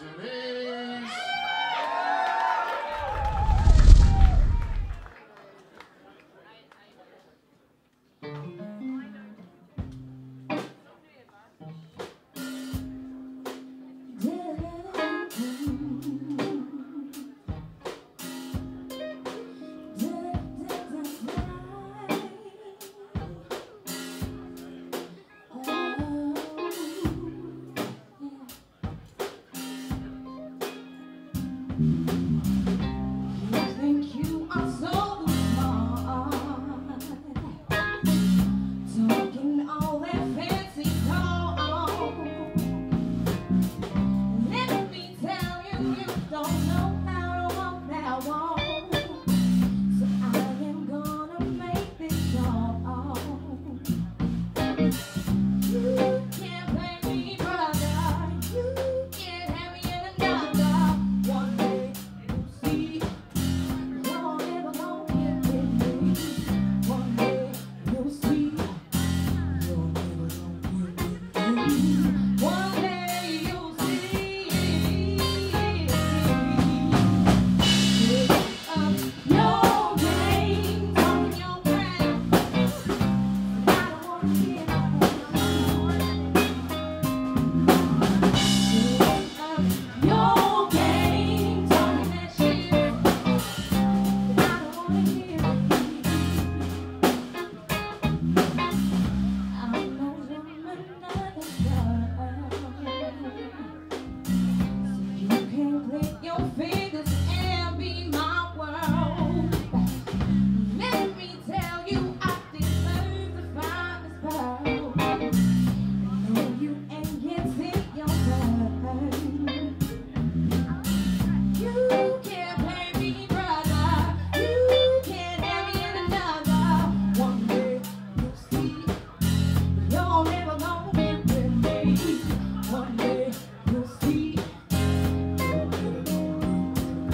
Denise. Mm-hmm.